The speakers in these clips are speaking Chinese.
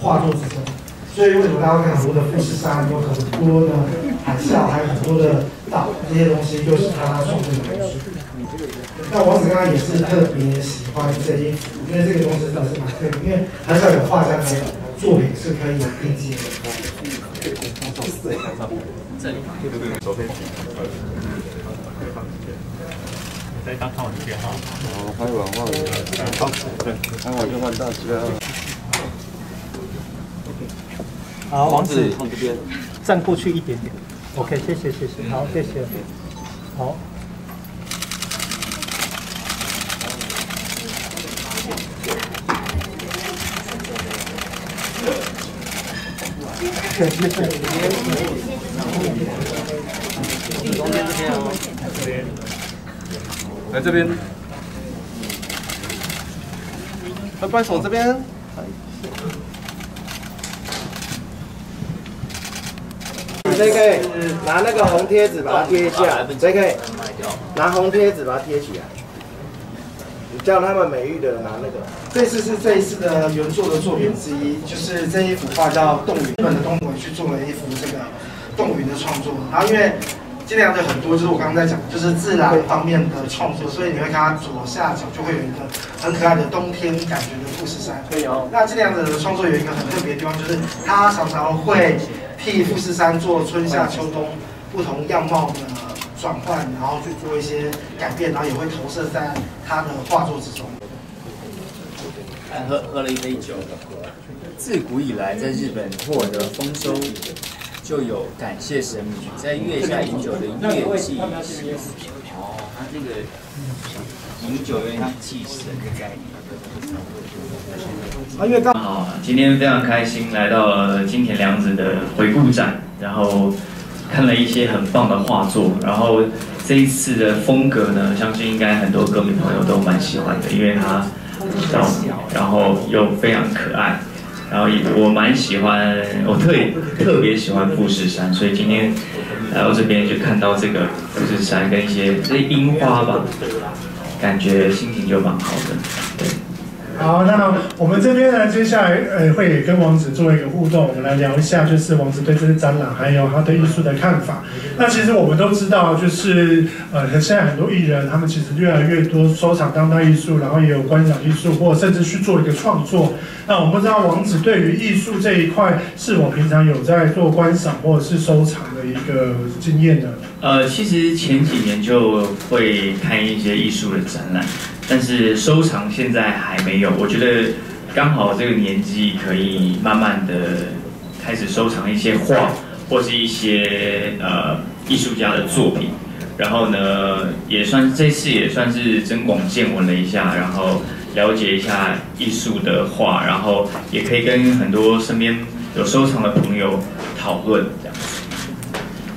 画作之中。所以为什么大家会看很多的富士山，有很多的海啸，还有很多的岛，这些东西就是他创作的元素。那王子刚刚也是特别喜欢这一幅，因为这个东西真的是蛮特别，因为很少有画家的作品是可以有定阶的。这里嘛，对对对，左边。再当看我这边哈。哦，拍完换拍完就换大家。好，王子从这边，站过去一点点。OK，谢谢谢谢，好谢谢。好。谢谢谢谢。中间这边哦，这边，来这边，快关手这边。J.K. 拿那个红贴纸把它贴一下，J.K. 拿红贴纸把它贴起来。你叫他们美育的拿那个。这次是这一次的原作的作品之一，就是这一幅画叫《动物》，日本的动物去做了一幅这个动物的创作。然后因为尽量的很多，就是我刚刚在讲，就是自然方面的创作，所以你会看它左下角就会有一个很可爱的冬天感觉的富士山。对哦。那这样子的创作有一个很特别的地方，就是它常常会。替富士山做春夏秋冬不同样貌的转换，然后去做一些改变，然后也会投射在他的画作之中。喝喝了一杯酒。自古以来，在日本获得丰收，就有感谢神明，在月下饮酒的月祭。哦，它这个饮酒有点像祭神的概念。啊，因为刚好，今天非常开心来到了金田良子的回顾展，然后看了一些很棒的画作，然后这一次的风格呢，相信应该很多歌迷朋友都蛮喜欢的，因为它小，然后又非常可爱，然后也我蛮喜欢，我特特别喜欢富士山，所以今天来到这边就看到这个富士山跟一些这樱花吧，感觉心情就蛮好的，好，那我们这边呢，接下来呃会跟王子做一个互动，我们来聊一下，就是王子对这些展览还有他对艺术的看法。那其实我们都知道，就是呃现在很多艺人，他们其实越来越多收藏当代艺术，然后也有观赏艺术，或甚至去做一个创作。那我不知道王子对于艺术这一块，是否平常有在做观赏或者是收藏的一个经验呢？呃，其实前几年就会看一些艺术的展览。但是收藏现在还没有，我觉得刚好这个年纪可以慢慢的开始收藏一些画，或是一些呃艺术家的作品，然后呢也算这次也算是增广见闻了一下，然后了解一下艺术的画，然后也可以跟很多身边有收藏的朋友讨论。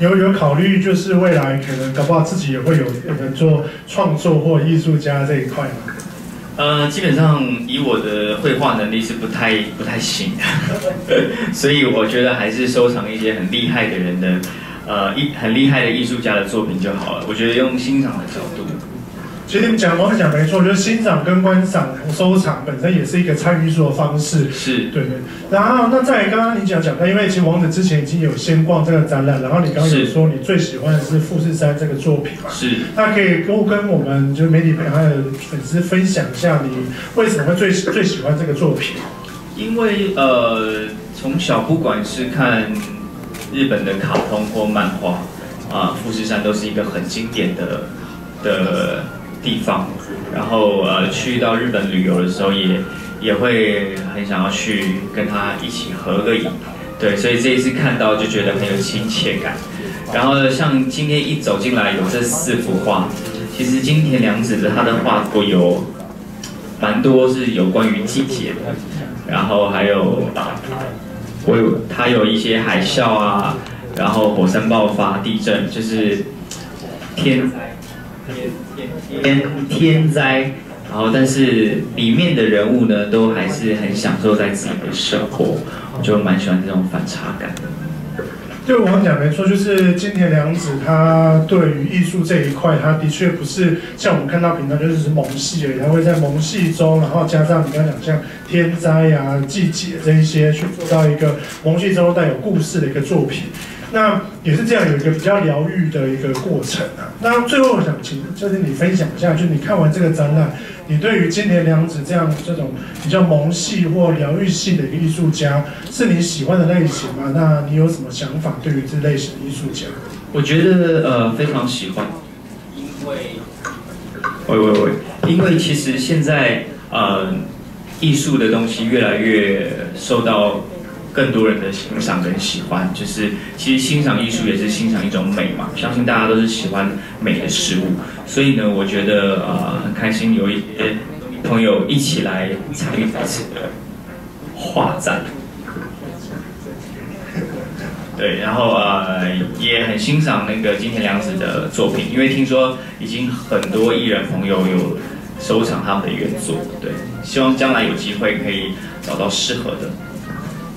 有有考虑，就是未来可能搞不好自己也会有呃做创作或艺术家这一块吗？呃，基本上以我的绘画能力是不太不太行的，所以我觉得还是收藏一些很厉害的人的，呃，一很厉害的艺术家的作品就好了。我觉得用欣赏的角度。其实你们讲，王子讲没错，就是欣赏跟观赏、收藏本身也是一个参与术的方式。是，对对。然后，那在刚刚你讲讲，因为其实王子之前已经有先逛这个展览，然后你刚刚有说你最喜欢的是富士山这个作品嘛？是。那可以跟跟我们就媒体朋友还有粉丝分享一下，你为什么会最最喜欢这个作品？因为呃，从小不管是看日本的卡通或漫画啊，富士山都是一个很经典的的。地方，然后呃，去到日本旅游的时候，也也会很想要去跟他一起合个影，对，所以这一次看到就觉得很有亲切感。然后像今天一走进来有这四幅画，其实金田良子的他的画作有蛮多是有关于季节的，然后还有，我有他有一些海啸啊，然后火山爆发、地震，就是天。天天灾，然后但是里面的人物呢，都还是很享受在自己的生活，我就蛮喜欢这种反差感的。对我讲没错，就是金田良子，他对于艺术这一块，他的确不是像我们看到平常就是萌系而已，他会在萌系中，然后加上你刚刚讲像天灾呀、季节这一些，去做到一个萌系中带有故事的一个作品。那也是这样有一个比较疗愈的一个过程啊。那最后我想请就是你分享一下，就你看完这个展览，你对于金田良子这样这种比较萌系或疗愈系的一个艺术家，是你喜欢的类型吗？那你有什么想法对于这类型的艺术家？我觉得呃非常喜欢，因为，喂喂喂，因为其实现在呃艺术的东西越来越受到。更多人的欣赏跟喜欢，就是其实欣赏艺术也是欣赏一种美嘛。相信大家都是喜欢美的事物，所以呢，我觉得呃很开心有一些朋友一起来参与这次的画展。对，然后呃也很欣赏那个金田良子的作品，因为听说已经很多艺人朋友有收藏他们的原作。对，希望将来有机会可以找到适合的。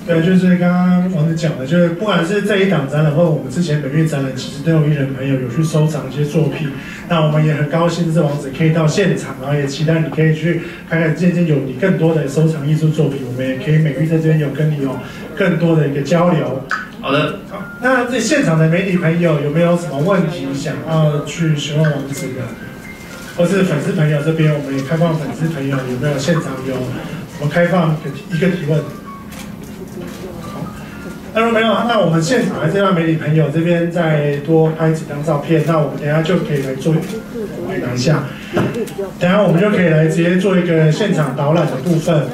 对，就是刚刚王子讲的，就是不管是这一档展览，或者我们之前本月展览，其实都有艺人朋友有去收藏一些作品。那我们也很高兴，这王子可以到现场，然后也期待你可以去看看，渐渐有你更多的收藏艺术作品。我们也可以每月在这边有跟你有更多的一个交流。好的，好。那这现场的媒体朋友有没有什么问题想要去询问王子的？或是粉丝朋友这边，我们也开放粉丝朋友有没有现场有我们开放一个提问？那如果没有，那我们现场还是让媒体朋友这边再多拍几张照片，那我们等下就可以来做拿一下，等下我们就可以来直接做一个现场导览的部分。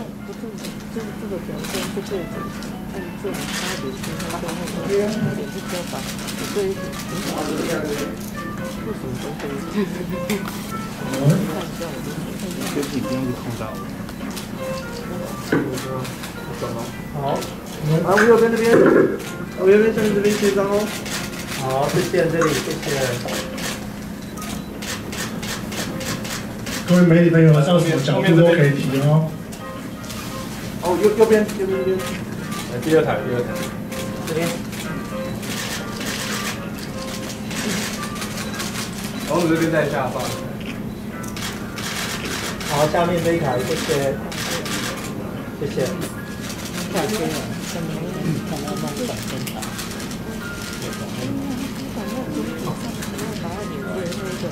好。啊，我右边这边，我右边这边这边一张哦。好，谢谢这里，谢谢。各位媒体朋友，到什么角度都可以提哦。哦，右右边，右边这边。来，第二台，第二台。这边。王子这边在下方。好，下面这一台，谢谢。谢谢。快接了。可能可能弄短身材。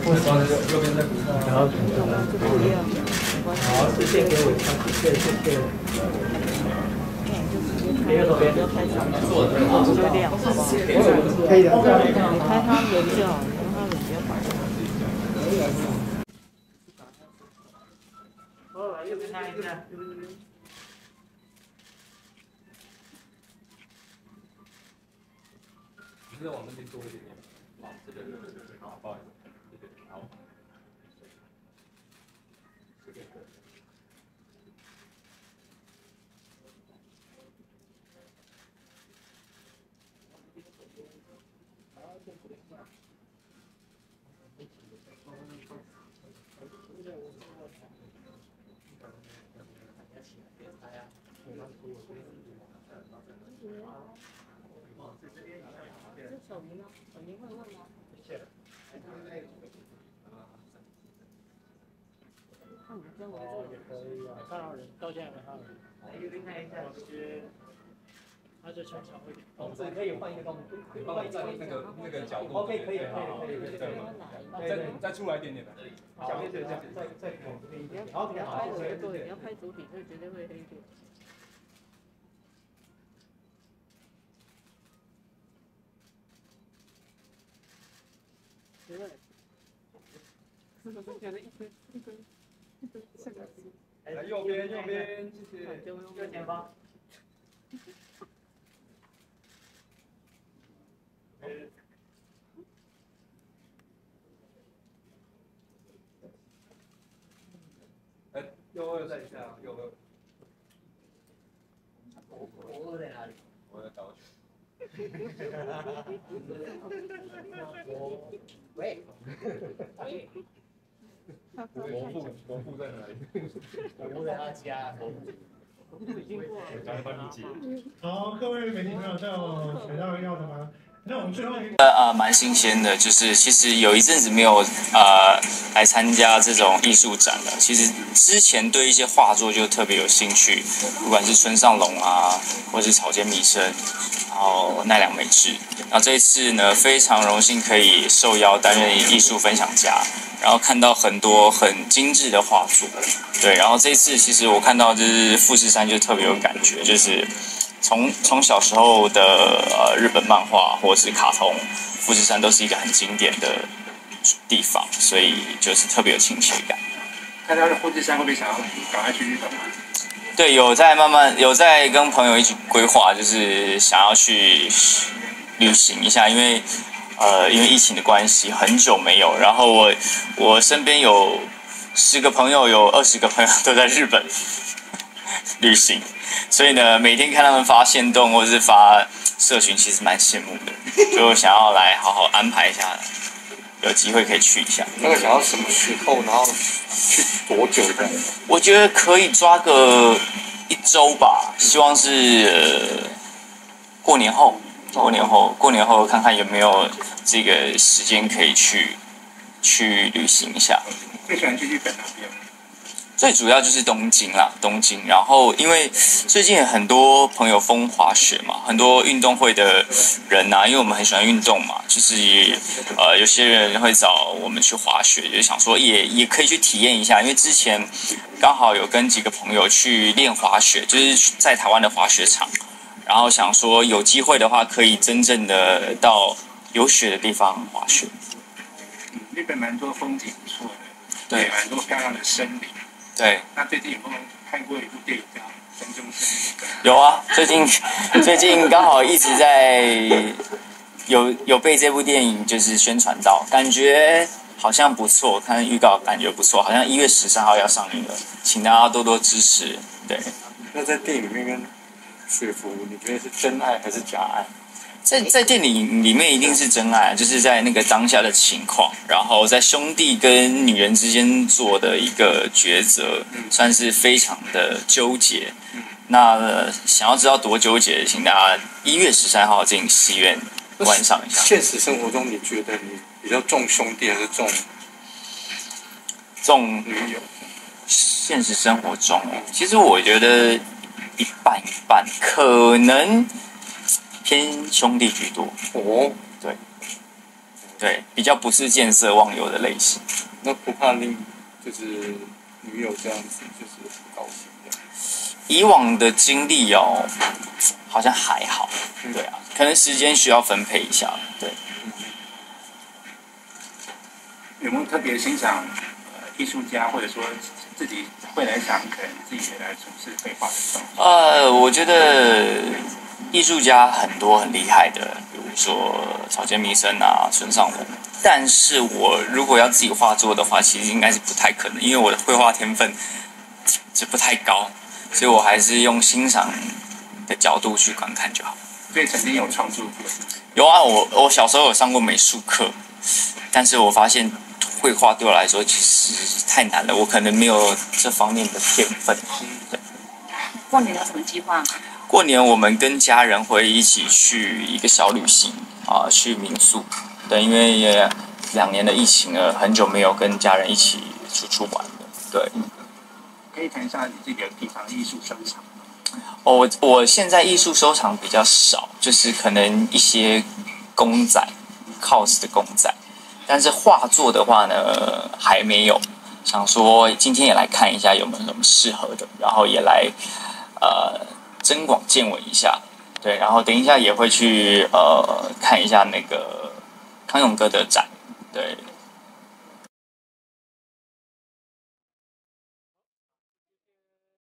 我帮那个右边的，然后好，谢谢给我，谢谢谢谢。别左边，坐的，坐的亮，好不好？可以的。你拍他人就好，你让他人别跑。哦，右边看一下，右边这边。再往那边多一点点，好，这个好，不好意思，这个好。小明呢？小明会问吗？谢谢。看你跟我也可以啊，看到人，到现在没看到人。有点看一下，我觉得他就悄悄会。我们可以换一个动作，可以换一个那个那个角度。OK，可以，可以，可以，可以。再再出来一点点的。小面对，再再再往这边一点。好，你要拍主体，你要拍主体，这绝对会黑点。是不是觉得一堆一堆一堆像个？来右边右边，谢谢。右前方。哎，右二在下，右二。我在哪里？我在倒去。喂，喂，伯父，伯父在哪里？伯父在他家。已经过了。好，各位媒体朋友，有水到要的吗？那我们最后一个呃，蛮新鲜的，就是其实有一阵子没有呃来参加这种艺术展了。其实之前对一些画作就特别有兴趣，不管是村上隆啊，或是草间弥生，然后奈良美智。然后这一次呢，非常荣幸可以受邀担任艺术分享家，然后看到很多很精致的画作。对，然后这一次其实我看到就是富士山就特别有感觉，就是。从从小时候的呃日本漫画或者是卡通，富士山都是一个很经典的地方，所以就是特别有亲切感。看到富士山会不会想要赶快去日本吗？对，有在慢慢有在跟朋友一起规划，就是想要去旅行一下，因为呃因为疫情的关系很久没有，然后我我身边有十个朋友，有二十个朋友都在日本旅行。所以呢，每天看他们发现动或者是发社群，其实蛮羡慕的，就想要来好好安排一下，有机会可以去一下。那个想要什么时候，然后去多久的？我觉得可以抓个一周吧，希望是过年后，过年后，过年后看看有没有这个时间可以去去旅行一下。最喜欢去日本哪边？最主要就是东京啦，东京。然后因为最近很多朋友疯滑雪嘛，很多运动会的人呐，因为我们很喜欢运动嘛，就是呃有些人会找我们去滑雪，就想说也也可以去体验一下。因为之前刚好有跟几个朋友去练滑雪，就是在台湾的滑雪场，然后想说有机会的话，可以真正的到有雪的地方滑雪。日本蛮多风景不错的，对，蛮多漂亮的森林。对，那最近有没有看过一部电影叫《山中森林》？有啊，最近 最近刚好一直在有有被这部电影就是宣传到，感觉好像不错，看预告感觉不错，好像一月十三号要上映了，请大家多多支持。对，那在电影里面跟雪芙，你觉得是真爱还是假爱？在在电影里面一定是真爱，就是在那个当下的情况，然后在兄弟跟女人之间做的一个抉择，算是非常的纠结。那想要知道多纠结，请大家一月十三号进戏院观赏一下。现实生活中，你觉得你比较重兄弟还是重重女友？现实生活中，其实我觉得一半一半，可能。偏兄弟居多哦，对，对，比较不是见色忘友的类型。那不怕令就是女友这样子就是不高兴的。以往的经历哦，好像还好，对啊，可能时间需要分配一下，对。有没有特别欣赏艺术家，或者说自己未来想可能自己来从事绘画的状呃，我觉得。艺术家很多很厉害的，比如说草间弥生啊、村上隆。但是我如果要自己画作的话，其实应该是不太可能，因为我的绘画天分就不太高，所以我还是用欣赏的角度去观看就好。所以曾经有创作过？有啊，我我小时候有上过美术课，但是我发现绘画对我来说其实太难了，我可能没有这方面的天分。对。过年有什么计划？过年我们跟家人会一起去一个小旅行啊，去民宿。对，因为也两年的疫情了，很久没有跟家人一起出去玩了。对。可以谈一下你这个地方艺术收藏哦，我我现在艺术收藏比较少，就是可能一些公仔，cos 的公仔。但是画作的话呢，还没有。想说今天也来看一下有没有什么适合的，然后也来呃。增广见闻一下，对，然后等一下也会去呃看一下那个康永哥的展，对。